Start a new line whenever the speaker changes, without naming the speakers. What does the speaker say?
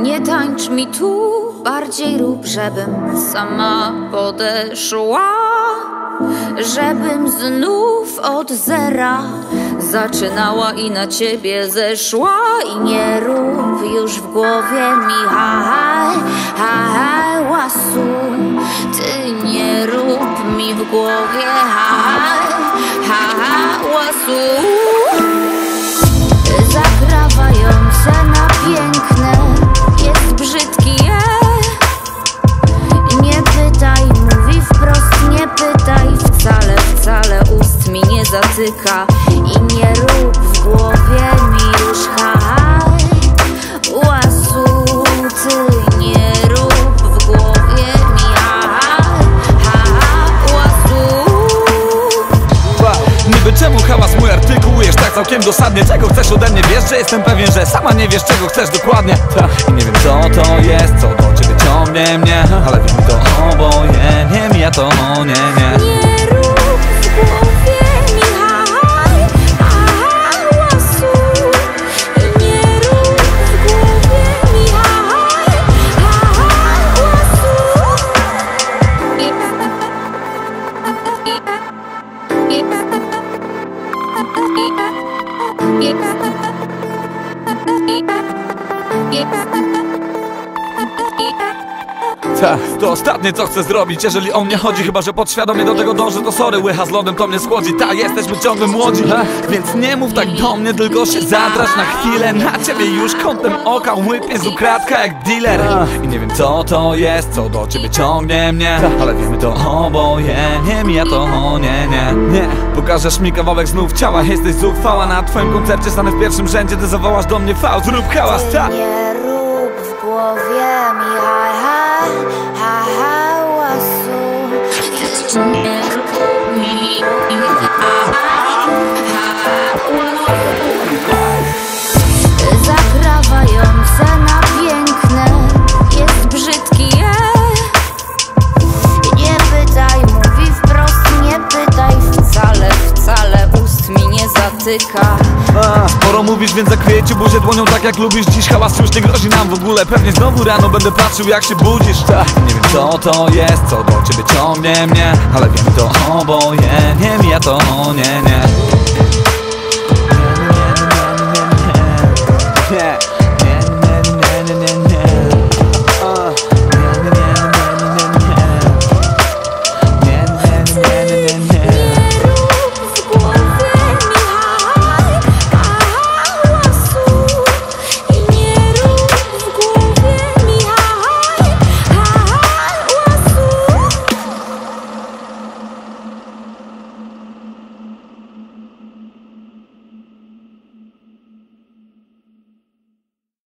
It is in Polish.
Nie tańcz mi tu, bardziej rób, żebym sama podeszła. Żebym znów od zera zaczynała i na ciebie zeszła. I nie rób już w głowie mi ha ha ha łasu. Ty nie rób mi w głowie ha ha ha łasu. Zatyka I nie rób w głowie mi już haj Łasu, ty nie rób w głowie mi haj Ha, łasu.
Niby czemu hałas mój artykułujesz tak całkiem dosadnie? Czego chcesz ode mnie, wiesz, że jestem pewien, że sama nie wiesz czego chcesz dokładnie. Ta. I nie wiem co to jest, co do ciebie ciągnie mnie. Ale wiem to oboje, nie mija to, nie, nie
Nie Yeah.
Ta, to ostatnie co chcę zrobić, jeżeli o mnie chodzi Chyba, że podświadomie do tego dążę, to sorry Łycha z lodem to mnie schłodzi, ta, jesteśmy ciągle młodzi Więc nie mów tak do mnie, tylko się zatrasz na chwilę. Na ciebie już kątem oka łypie z ukradka jak dealer. I nie wiem co to jest, co do ciebie ciągnie mnie. Ale wiemy to oboje, nie mija to, nie, nie, nie. Pokażesz mi kawałek znów ciała, jesteś zuchwała Na twoim koncercie. Stanę w pierwszym rzędzie, ty zawołasz do mnie fał Zrób hałas, ta
Nie rób w głowie mi Nie nie zatyka
A, Sporo mówisz, więc ci buzię dłonią tak jak lubisz. Dziś hałas już nie grozi nam w ogóle. Pewnie znowu rano będę patrzył jak się budzisz. Ta, Nie wiem co to jest, co do ciebie ciągnie mnie Ale wiem to oboje, nie mija to, nie, nie